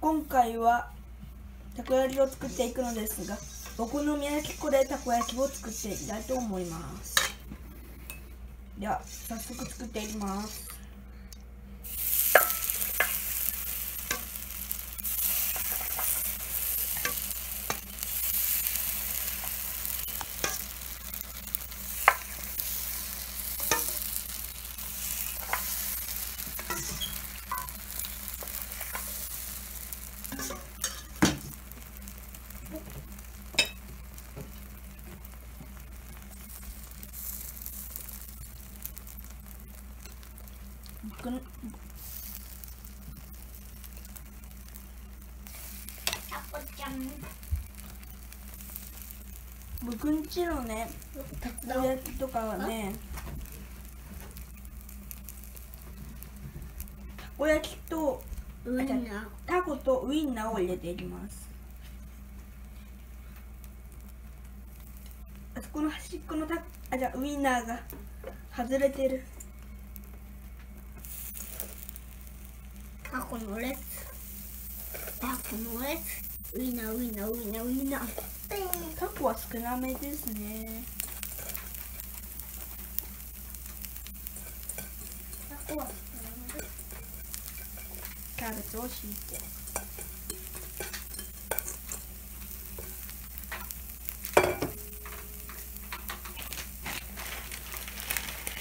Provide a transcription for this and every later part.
今回はたこ焼きを作っていくのですがお好み焼き粉でたこ焼きを作っていきたいと思います。では早速作っていきます。僕のタコちゃん僕んちのねたこ焼きとかはねたこ焼きとウインナー。タコとウインナーを入れていきます。あそこの端っこのタあじゃあウインナーが外れてるタコのレツタコのレツウインナーウナーウナーウナー。タコは少なめですね。タコはキャベツを敷いて。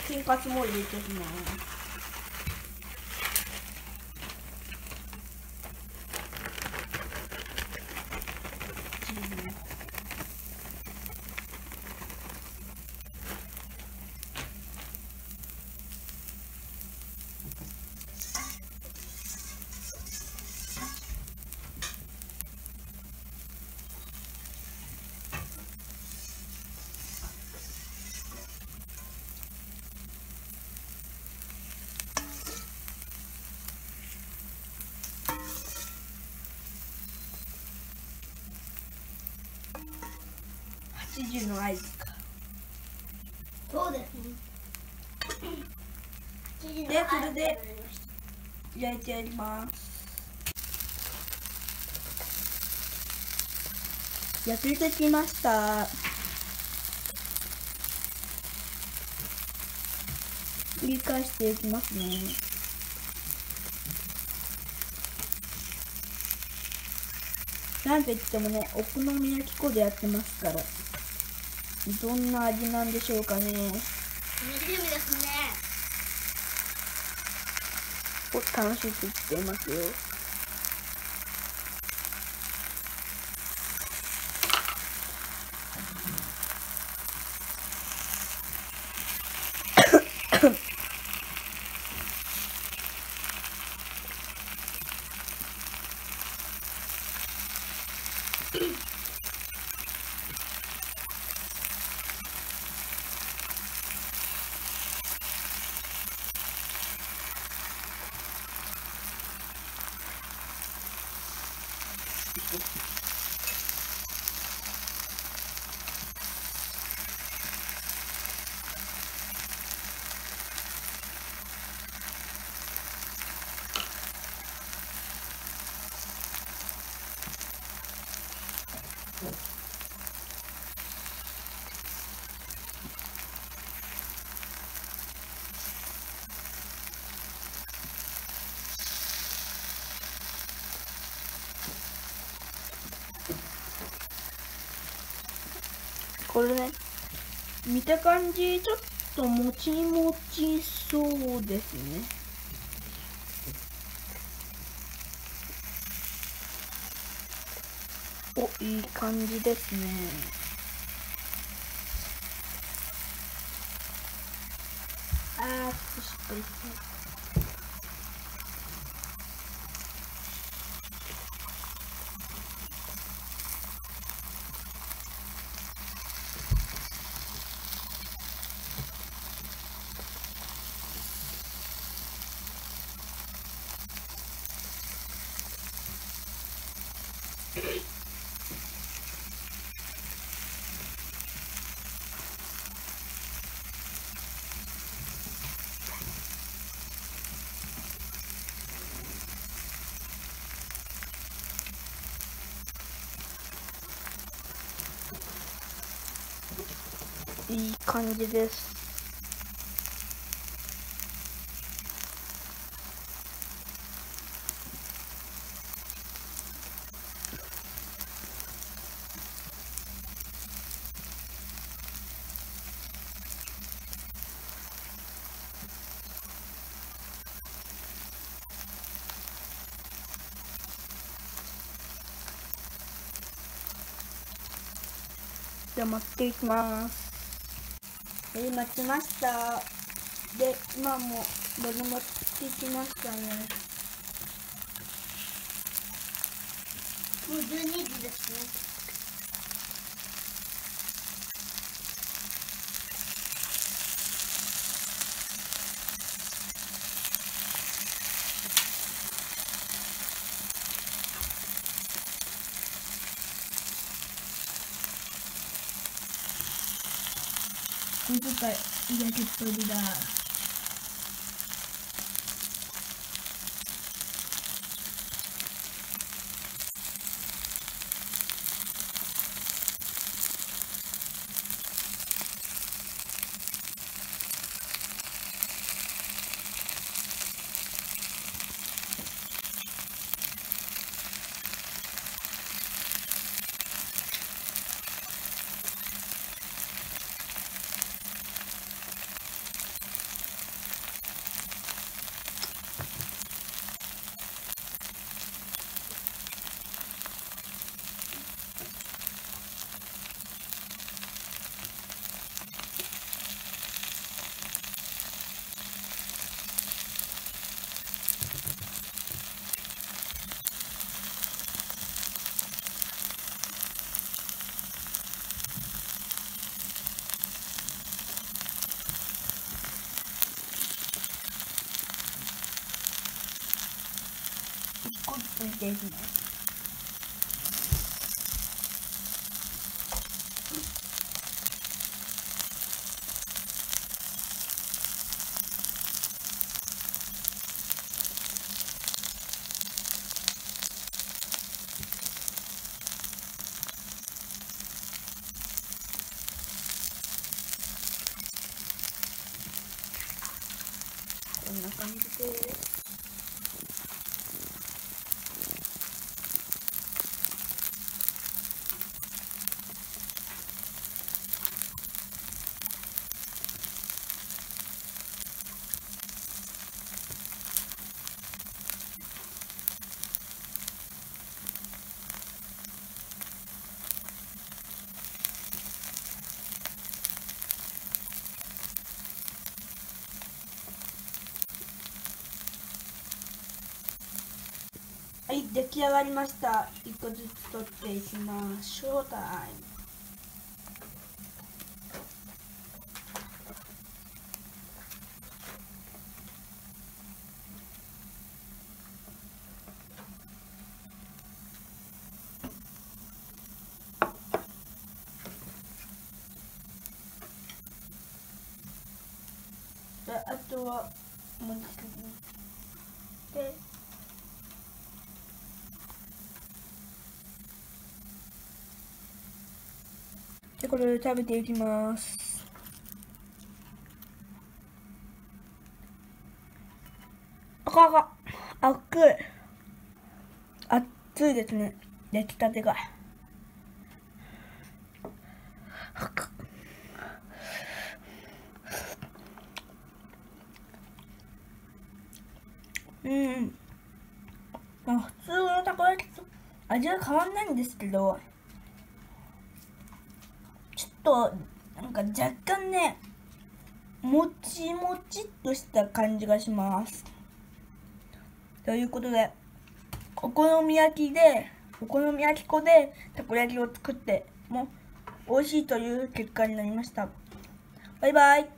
金カツも入れてきます80の合図かそうです。ねで。それで。焼いてやります。焼けてきました繰り返していきます。ねなんといってもねお好み焼き粉でやってます。からどんな味なんでしょうかね。お楽しくいってますよこれね。見た感じちょっともちもちそうですね。おいい感じですね。あー少ししっかりしていい感じです。じゃあ待っていきます。えー、待ちました。で今もどれ持ってきましたね。もう12時ですね。今回焼き鳥だ。ついはい出来上がりました。1個ずつ取っていきますショータイムあとはもう一個でで、これ食べていきます。あかが、熱い。熱いですね。焼きたてが。うん。まあ、普通のたこ焼きと味は変わんないんですけど、となんか若干ねもちもちっとした感じがします。ということでお好み焼きでお好み焼き粉でたこ焼きを作っても美味しいという結果になりました。バイバイ。